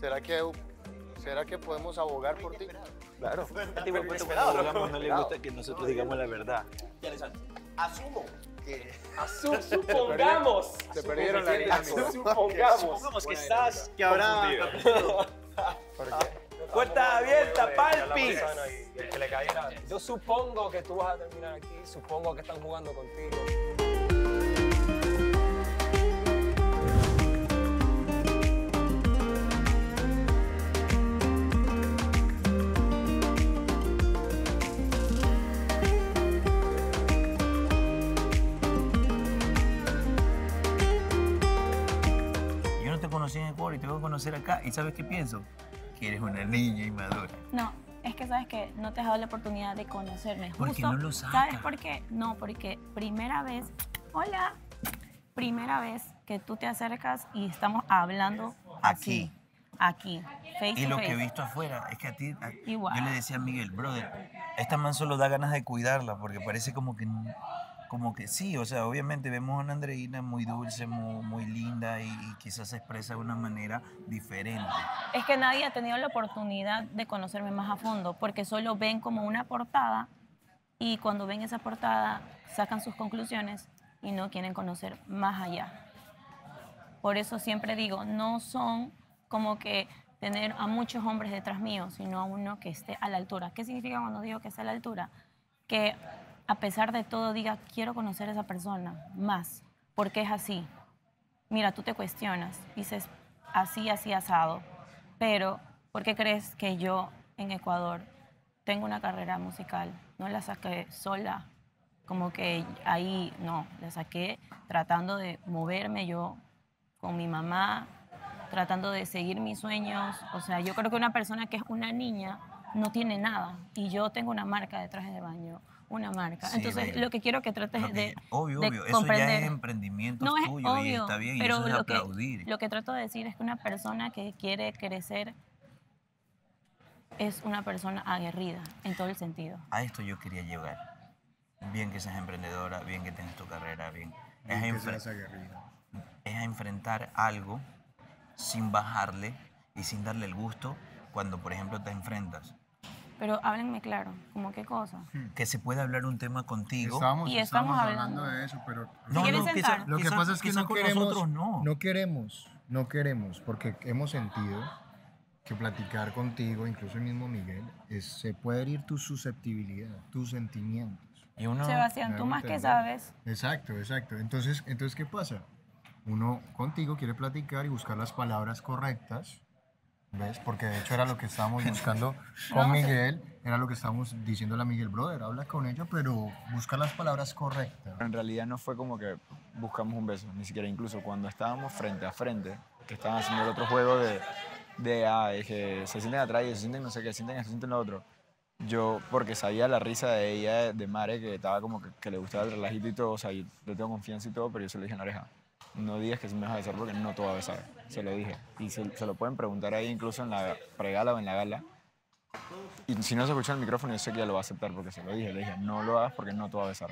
¿Será que, ¿Será que podemos abogar por ti? Claro. Este tipo de no le gusta que nosotros digamos la verdad. Asumo que... Asu- supongamos. Se perdieron la línea. Supongamos. Supongamos que estás Que habrá... Puerta abierta, caiga. Yo supongo que tú vas a terminar aquí. Supongo que están jugando contigo. Y te voy a conocer acá. ¿Y sabes qué pienso? Que eres una niña inmadura. No, es que sabes que no te has dado la oportunidad de conocerme. Porque Justo, no lo saca. ¿Sabes por qué? No, porque primera vez, hola, primera vez que tú te acercas y estamos hablando Aquí. así, aquí, face Y lo face. que he visto afuera es que a ti, a- Igual. yo le decía a Miguel, brother, esta man solo da ganas de cuidarla porque parece como que, como que sí, o sea, obviamente vemos a una Andreina muy dulce, muy, muy linda y, y quizás se expresa de una manera diferente. Es que nadie ha tenido la oportunidad de conocerme más a fondo, porque solo ven como una portada y cuando ven esa portada sacan sus conclusiones y no quieren conocer más allá. Por eso siempre digo, no son como que tener a muchos hombres detrás mío, sino a uno que esté a la altura. ¿Qué significa cuando digo que esté a la altura? Que a pesar de todo diga, quiero conocer a esa persona más, porque es así. Mira, tú te cuestionas, dices, así, así asado, pero ¿por qué crees que yo en Ecuador tengo una carrera musical? No la saqué sola, como que ahí, no, la saqué tratando de moverme yo con mi mamá, tratando de seguir mis sueños. O sea, yo creo que una persona que es una niña no tiene nada y yo tengo una marca de traje de baño, una marca. Sí, Entonces, lo que quiero que trates que- de obvio, de obvio, eso ya comprender. es emprendimiento No es tuyo y obvio, está bien y pero eso es lo que, aplaudir. lo que trato de decir es que una persona que quiere crecer es una persona aguerrida en todo el sentido. A esto yo quería llegar. Bien que seas emprendedora, bien que tengas tu carrera, bien. Es a, Que enfre- seas aguerrida. es a enfrentar algo sin bajarle y sin darle el gusto cuando, por ejemplo, te enfrentas. Pero háblenme claro, como qué cosa. Que se pueda hablar un tema contigo. Estábamos, Y estamos estábamos hablando. hablando de eso, pero... ¿Se quieren quizá-? Lo que quizá- pasa es que no queremos, nosotros no. queremos, no queremos, porque hemos sentido que platicar contigo, incluso el mismo Miguel, es, se puede herir tu susceptibilidad, tus sentimientos. Y uno, Sebastián, tú más que sabes, Exacto, exacto. Entonces, entonces, ¿qué pasa? Uno contigo quiere platicar y buscar las palabras correctas, ¿ves? Porque de hecho era lo que estábamos buscando con Miguel, era lo que estábamos diciéndole a Miguel, brother, habla con ella, pero busca las palabras correctas. En realidad no fue como que buscamos un beso, ni siquiera incluso cuando estábamos frente a frente, que estaban haciendo el otro juego de, de ah, es que se sienten atrás y se sienten no sé qué, se sienten se sienten lo otro. Yo, porque sabía la risa de ella, de, Mare, que estaba como que, que le gustaba el relajito y todo, o sea, yo le tengo confianza y todo, pero yo se lo dije en la oreja. No digas que se me vas a besar porque no te va a besar. Se lo dije. Y se, se lo pueden preguntar ahí incluso en la pregala o en la gala. Y si no se escucha el micrófono, yo sé que ella lo va a aceptar porque se lo dije. Le dije, no lo hagas porque no te va a besar.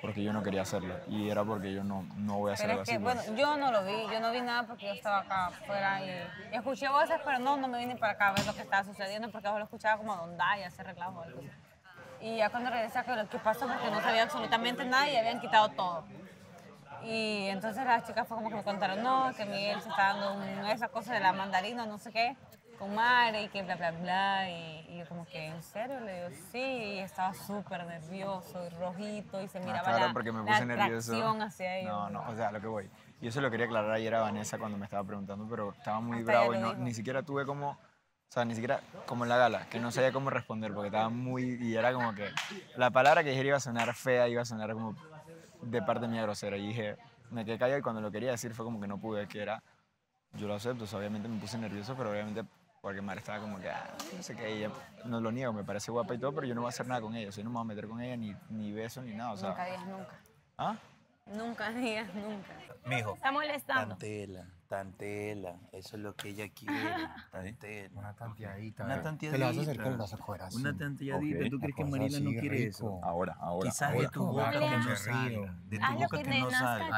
Porque yo no quería hacerlo. Y era porque yo no, no voy a hacer Pero algo es que, así. bueno, pues. yo no lo vi, yo no vi nada porque yo estaba acá afuera y, y escuché voces, pero no, no me vine para acá a ver lo que estaba sucediendo porque lo escuchaba como Don Daya, ese reclamo. algo así. Y ya cuando regresé, que lo que pasó porque no sabía absolutamente nada y habían quitado todo. Y entonces las chicas fue como que me contaron, no, que Miguel se está dando un- esa cosa de la mandarina, no sé qué, con Mare y que bla, bla, bla. Y, y yo como que, ¿en serio? Le digo, sí, y estaba súper nervioso y rojito y se Ah, miraba claro, la, porque me la puse nervioso. atracción hacia ellos. No, no, o sea, lo que voy. Y eso lo quería aclarar ayer a Vanessa cuando me estaba preguntando, pero estaba muy Hasta bravo y no- ni siquiera tuve como, o sea, ni siquiera como en la gala, que no sabía cómo responder porque estaba muy, y era como que la palabra que dijera iba a sonar fea, iba a sonar como de parte mía grosera. Y dije, me quedé callado y cuando lo quería decir fue como que no pude, que era, yo lo acepto, o sea, obviamente me puse nervioso, pero obviamente porque Mar estaba como que, ah, no sé qué, ella, no lo niego, me parece guapa y todo, pero yo no voy a hacer nada con ella, o sea, yo no me voy a meter con ella, ni, ni beso, ni nada, o sea. Nunca digas nunca. ¿Ah? Nunca digas nunca. Mijo, está molestando. Cantela, Tantela, eso es lo que ella quiere. Tantela. Una tanteadita. Una tanteadita. Te la vas a acercar y la vas a coger así. Una tanteadita. Ok. ¿Tú crees que Mariela no quiere rico. eso? Ahora, ahora. Quizás ahora. de tu boca que no río. De tu boca que no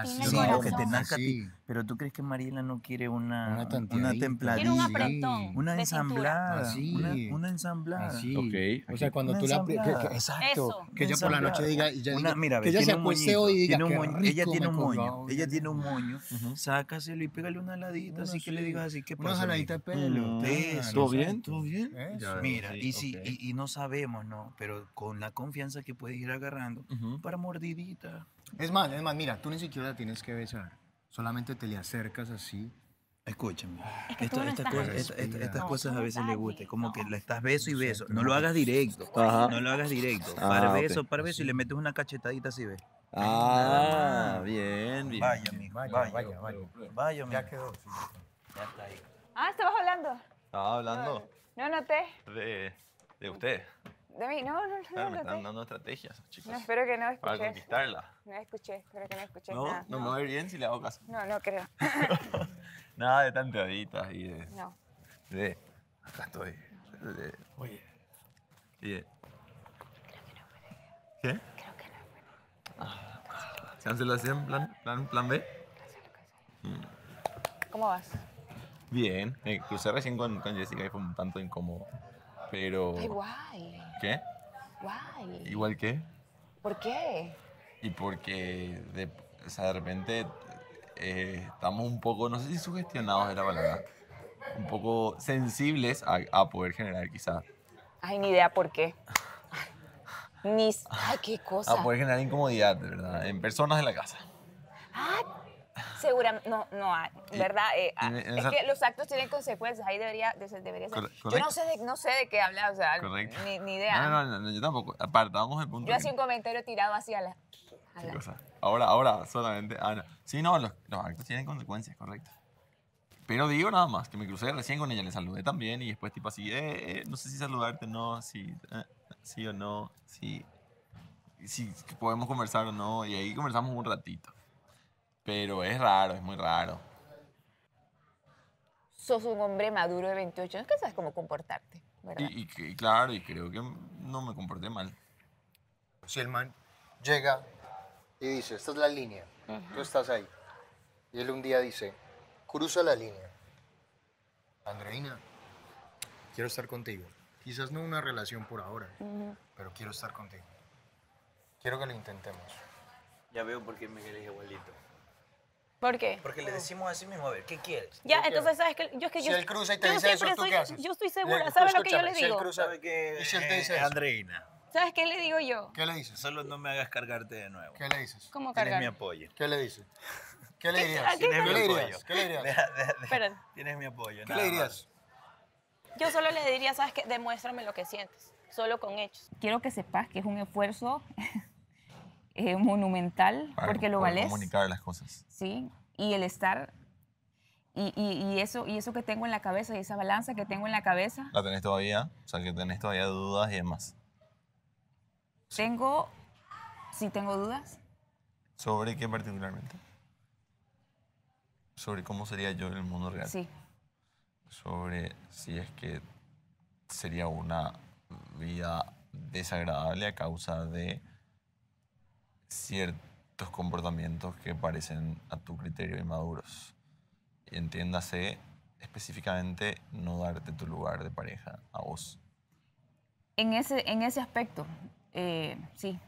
el Sí, lo que te nazca a ti. Así. Pero tú crees que Mariela no quiere una, Una una tanteadita. templadita. Quiero un Sí. apretón Una ensamblada. Así. Una, una ensamblada. Así. Ok, O sea, cuando Una tú la... que- exacto. Eso. Que ella por la noche diga... Y ya Una- diga- mira, que ella se tiene un acueste hoy y diga tiene un "Qué moño, ella tiene un moño, colgado". ella tiene un moño, sácaselo y pégale una ladita, así que le digas así, ¿qué Una pasa? jaladita de mijo? pelo. Mm. claro, ¿Todo bien? ¿Todo bien? Eso. Mira, sí, y, si, ok. y, y no sabemos, ¿no? Pero con la confianza que puedes ir agarrando, Ujú. para mordidita. Es más, es más, mira, tú ni siquiera la tienes que besar. Solamente te le acercas así. Escúchame, Es que esto- no estas cosas, esta- esta- estas No, cosas a no veces le allí. gusta, como que No. le estás beso y beso. No no. lo hagas directo, Ajá. no lo hagas directo. Ah, Para beso, para beso y le metes una cachetadita así, ¿ves? Ah, bien, bien. Vaya, mijo, Vaya, vaya, vaya, vaya. vaya. Ya quedó. sí. Ya está ahí. Ah, ¿estabas hablando? Estaba hablando No noté. de, de usted. De mí, no, no, no, Claro, me no están dando estrategias, chicos. No, espero que no Para escuché. conquistarla. No escuché, espero que no escuché No, nada. no me va a ir bien si le hago caso. No, no creo. Nada de tanteaditas y de. No. de acá estoy. De, oye. Y de. ¿Qué? Creo que no. ¿Se hace lo en plan, plan, plan B? ¿Cómo vas? Bien. Me crucé recién con, con Jessica y fue un tanto incómodo. Pero. Ay, guay. ¿Qué? Guay. ¿Igual qué? ¿Por qué? Y porque de, o sea, de repente eh, estamos un poco, no sé si sugestionados de la palabra, un poco sensibles a, a poder generar quizás, Ay, ni idea por qué. Ni... s- Ay, qué cosa. a poder generar incomodidad, de verdad, en personas de la casa. Seguramente, no, no Y- ¿verdad? Eh, ah, en- en es esa- que los actos tienen consecuencias, ahí debería, de- debería ser. Yo no sé, de, no sé de qué hablar, o sea, Correcto. ni, ni idea. No, no, no, yo tampoco. Apartamos el punto. Yo que- hacía un comentario tirado hacia la... qué la- cosa. Ahora, ahora, solamente. Ah, no. Sí, no, los, los actos tienen consecuencias, correcto. Pero digo nada más, que me crucé recién con ella, le saludé también y después tipo así, eh, eh, no sé si saludarte, no, si, eh, sí o no, si, si podemos conversar o no, y ahí conversamos un ratito. Pero es raro, es muy raro. Sos un hombre maduro de 28 años que sabes cómo comportarte, ¿verdad? Y, y que- y claro, y creo que no me comporté mal. Si el man llega y dice, esta es la línea, tú estás ahí. Y él un día dice, cruza la línea. Andreina, quiero estar contigo. Quizás no una relación por ahora, pero quiero estar contigo. Quiero que lo intentemos. Ya veo por qué Miguel es igualito. ¿Por qué? Porque le decimos así mismo, a ver, ¿qué quieres? Ya, entonces, ¿sabes qué? Yo es que Si yo... él cruza y te yo dice eso, ¿tú soy- qué haces? Yo estoy Le- segura. ¿Sabes lo que yo le escúchame, si él digo? cruza- ¿Sabe qué? ¿Y si él te dice Eh, eso? Andreina, ¿Sabes qué le digo yo? ¿Qué le dices? solo no me hagas cargarte de nuevo. ¿Qué le dices? ¿Cómo Tienes mi cargar? apoyo. ¿Qué le dices? ¿Qué le ¿A dirías? qué ¿Qué Tienes mi le apoyo. dirías? ¿Qué le dirías? Deja- deja. Espérate. Tienes mi apoyo. ¿Qué le más. dirías? Yo solo le diría, ¿sabes qué? Demuéstrame lo que sientes. Solo con hechos. Quiero que sepas que es un esfuerzo eh, monumental, Para porque lo vales. comunicar las cosas. Sí, y el estar... Y, y- y eso, y eso que tengo en la cabeza, y esa balanza que tengo en la cabeza, ¿La tenés todavía? O sea, que tenés todavía dudas y demás. tengo... Sí, tengo dudas. ¿Sobre qué particularmente? Sobre cómo sería yo en el mundo real. Sí. Sobre si es que sería una vida desagradable a causa de ciertos comportamientos que parecen a tu criterio inmaduros. Y entiéndase específicamente no darte tu lugar de pareja a vos. En ese, en ese aspecto, eh, sí.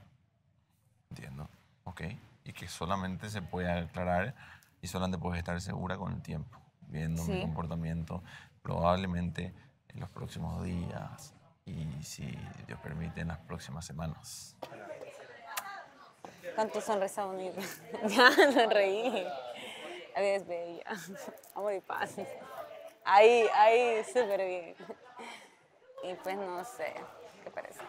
Entiendo. Ok. Y que solamente se puede aclarar y solamente puedes estar segura con el tiempo, viendo mi comportamiento probablemente en los próximos días y si Dios permite en las próximas semanas. Con tu sonrisa bonita. ya, sonreí. La vida es bella. Amor y paz. Ahí, ahí, súper bien. Y pues no sé, ¿qué parece?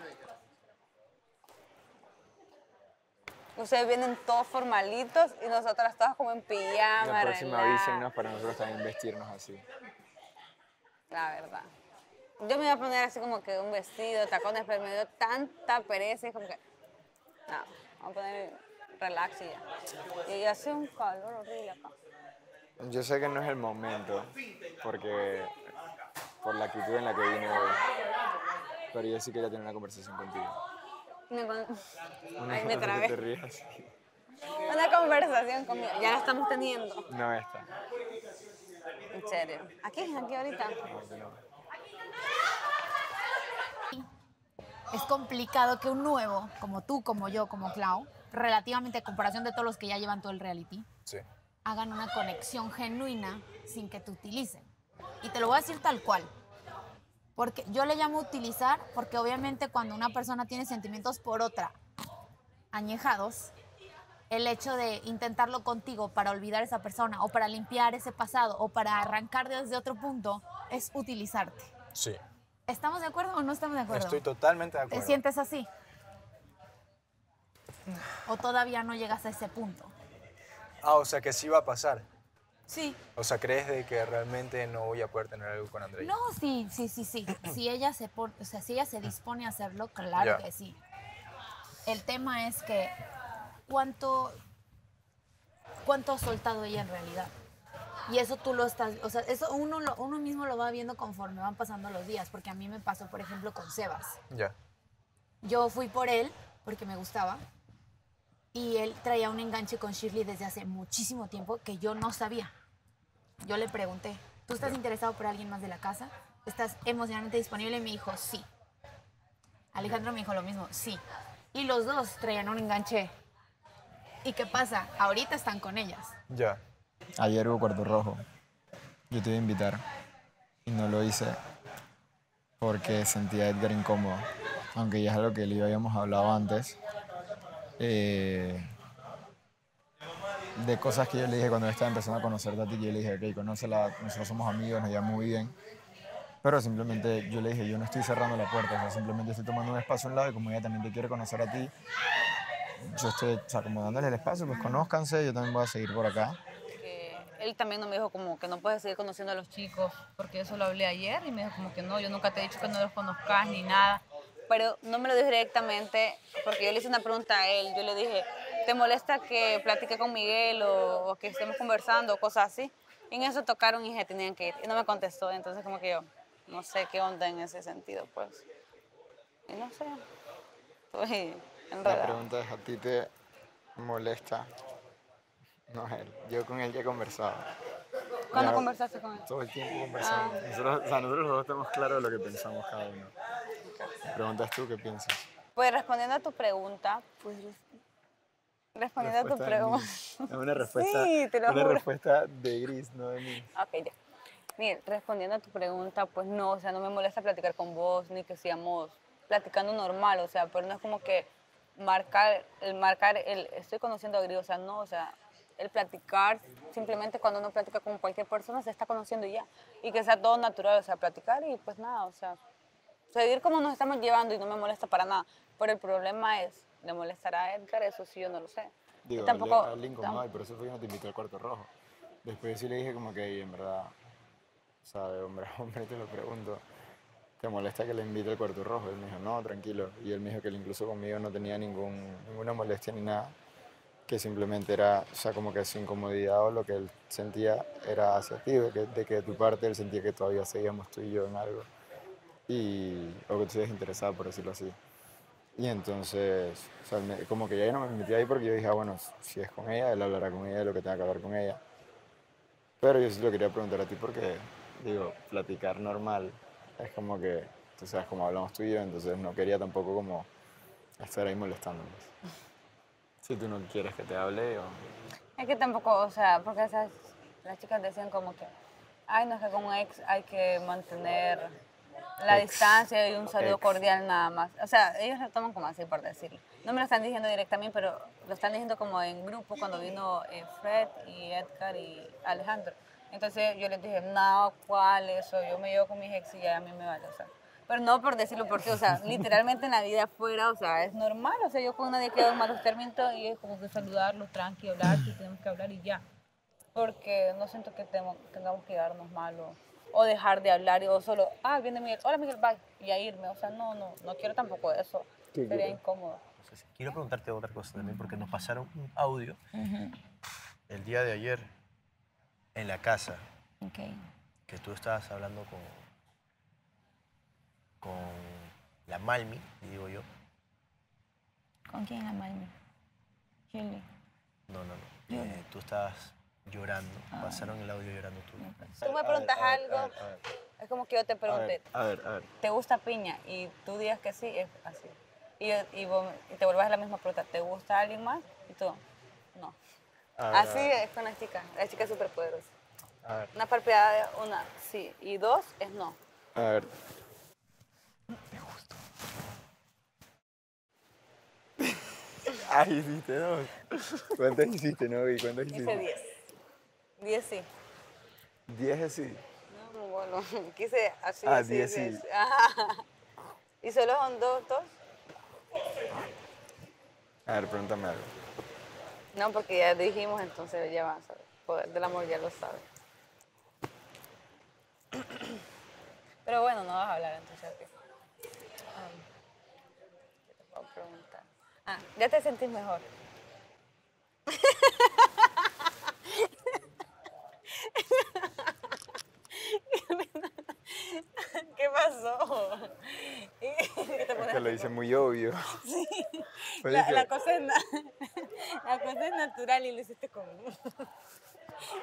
Ustedes vienen todos formalitos y nosotras todas como en pijama, La próxima relax. avísenos para nosotros también vestirnos así. La verdad. Yo me iba a poner así como que un vestido, tacones, pero me dio tanta pereza y como que... No, vamos a poner relax y ya. Y hace un calor horrible acá. Yo sé que no es el momento, porque por la actitud en la que vine hoy. Pero yo sí quería tener una conversación contigo. Con- Una Ay, me trabé. te rías. Una conversación conmigo. Ya la estamos teniendo. No esta. En serio. Aquí, aquí ahorita. es complicado que un nuevo, como tú, como yo, como Clau, relativamente a comparación de todos los que ya llevan todo el reality, Sí. hagan una conexión genuina sin que te utilicen. Y te lo voy a decir tal cual. Porque yo le llamo utilizar porque obviamente cuando una persona tiene sentimientos por otra añejados, el hecho de intentarlo contigo para olvidar a esa persona o para limpiar ese pasado o para arrancar desde otro punto es utilizarte. Sí. ¿Estamos de acuerdo o no estamos de acuerdo? Estoy totalmente de ¿Te acuerdo. sientes así? ¿O todavía no llegas a ese punto? Ah, o sea que sí va a pasar. Sí. O sea, ¿crees de que realmente no voy a poder tener algo con Andrea? No, sí, sí, sí, sí. Si ella se, o sea, si ella se dispone a hacerlo, claro Ya. que sí. El tema es que cuánto, cuánto ha soltado ella en realidad. Y eso tú lo estás, o sea, eso uno, lo- uno mismo lo va viendo conforme van pasando los días, porque a mí me pasó, por ejemplo, con Sebas. Ya. Yo fui por él porque me gustaba y él traía un enganche con Shirley desde hace muchísimo tiempo que yo no sabía. Yo le pregunté, ¿tú estás interesado por alguien más de la casa? ¿Estás emocionalmente disponible? Y me dijo, sí. Alejandro me dijo lo mismo, sí. Y los dos traían un enganche. ¿Y qué pasa? Ahorita están con ellas. Ya. Ayer hubo cuarto rojo. Yo te iba a invitar y no lo hice porque sentía a Edgar incómodo. Aunque ya es algo que le habíamos hablado antes. Eh, de cosas que yo le dije cuando yo estaba empezando a conocerte a ti, yo le dije, ok, conócela, nosotros somos amigos, nos llevamos muy bien. Pero simplemente yo le dije, yo no estoy cerrando la puerta, o sea, simplemente estoy tomando un espacio a un lado y como ella también te quiere conocer a ti, yo estoy o sea, como dándole el espacio, pues conózcanse, yo también voy a seguir por acá. él también me dijo como que no puedes seguir conociendo a los chicos, porque eso lo hablé ayer y me dijo como que no, yo nunca te he dicho que no los conozcas ni nada. Pero no me lo dijo directamente porque yo le hice una pregunta a él. Yo le dije, ¿te molesta que platique con Miguel o, o que estemos conversando o cosas así? Y en eso tocaron y se tenían que ir. Y no me contestó. Entonces como que yo no sé qué onda en ese sentido, pues. Y no sé. Estoy La enredada. pregunta es, ¿a ti te molesta? No él, yo con él ya he conversado. ¿Cuándo Ya conversaste con él? Todo el tiempo conversamos. Nosotros, o sea, nosotros los dos estamos claros de lo que pensamos cada uno. Preguntas tú qué piensas. Pues respondiendo a tu pregunta, pues respondiendo a tu Respuesta pregunta. Es una respuesta, Sí, te lo una juro. respuesta de gris, no de mí. Ok, ya. Mire, respondiendo a tu pregunta, pues no, o sea, no me molesta platicar con vos, ni que sigamos platicando normal, o sea, pero no es como que marcar, el marcar, el estoy conociendo a Gris, o sea, no, o sea, el platicar, simplemente cuando uno platica con cualquier persona se está conociendo y ya, y que sea todo natural, o sea, platicar y pues nada, o sea, seguir como nos estamos llevando y no me molesta para nada, pero el problema es, ¿le molestará a Edgar? Eso sí yo no lo sé. Digo, y tampoco, a le incomodaba y por eso fue que no te invité al cuarto rojo. Después sí le dije como que, "Ey, en verdad, de hombre a hombre te lo pregunto, ¿te molesta que le invite al cuarto rojo? Él me dijo, no, tranquilo. Y él me dijo que él incluso conmigo no tenía ningún, ninguna molestia ni nada, que simplemente era, o sea, como que su incomodidad o lo que él sentía era hacia ti, de que de, que de tu parte él sentía que todavía seguíamos tú y yo en algo, y, o que tú estés interesado, por decirlo así. Y entonces, o sea, me- como que ya yo no me metí ahí porque yo dije, ah, bueno, si es con ella, él hablará con ella de lo que tenga que hablar con ella. Pero yo sí lo quería preguntar a ti porque, digo, platicar normal es como que, tú sabes, como hablamos tú y yo, entonces no quería tampoco como estar ahí molestándonos. Si tú no quieres que te hable o... Es que tampoco, o sea, porque esas, las chicas decían como que, ay, no es que con un ex hay que mantener la Ex. distancia y un saludo Ex. cordial nada más. O sea, ellos lo toman como así, por decirlo. No me lo están diciendo directamente, pero lo están diciendo como en grupo cuando vino eh, Fred y Edgar y Alejandro. Entonces yo les dije, no, ¿cuál eso? Yo me llevo con mis ex y ya a mí me vale, o sea. Pero no por decirlo porque, o sea, literalmente en la vida afuera, o sea, es normal. O sea, yo con nadie quedo en malos términos y es como que saludarlos, tranqui, hablar, si tenemos que hablar y ya. Porque no siento que tengamos que darnos mal o, dejar de hablar y o solo, ah, viene Miguel, hola Miguel, bye, y a irme. O sea, no, no, no quiero tampoco eso. ¿Qué Sería incómodo. Quiero preguntarte otra cosa también, porque nos pasaron un audio el día de ayer en la casa Ok. que tú estabas hablando con, con la Malmi, digo yo. ¿Con quién amarme? Shirley. No, no, no. Yo. Eh, tú estabas llorando. Pasaron el audio llorando tú. Tú me preguntas algo, es como que yo te pregunté, A ver, a ver. ¿te gusta piña? Y tú digas que sí, es así. Y, yo- y, vos- y te vuelves a la misma pregunta, ¿te gusta alguien más? Y tú, no. Así es con las chicas, la chica es súper poderosa. A ver. Una palpeada, una sí, y dos es no. A ver. Ay, hiciste dos. ¿Cuántas hiciste, no? ¿Y cuántas Hice hiciste? diez. Diez sí. Diez así. No, bueno, quise así, Ah, así, diez así, sí. así. Ajá. Y solo son dos, dos. A ver, pregúntame algo. No, porque ya dijimos, entonces ya van a saber. Poder del amor ya lo sabe. Pero bueno, no vas a hablar entonces. ¿qué? Ah, ¿qué te puedo preguntar? Ah, ya te sentís mejor. ¿Qué te Que lo hice muy obvio. Sí. Pues La, la cosa es la cosa es natural y lo hiciste con.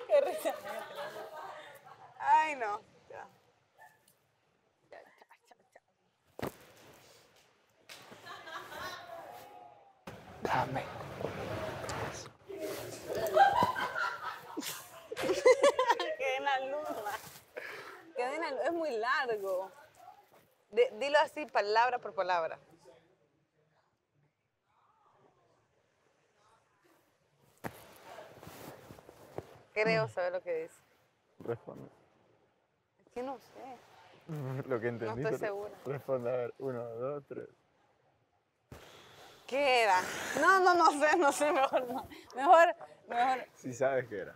Qué risa. Ay, no. Ya. Ya, ya, ya, ya. Dame. Quedé en la luna. Quedé en la luna. Es muy largo. De- dilo así, palabra por palabra. Creo saber lo que dice. Responde. Es que no sé. Lo que entendí. estoy segura. Responde, a ver. Uno, dos, tres. ¿Qué era? No, no, no sé, no sé, mejor no. Mejor, mejor. Si sabes qué era.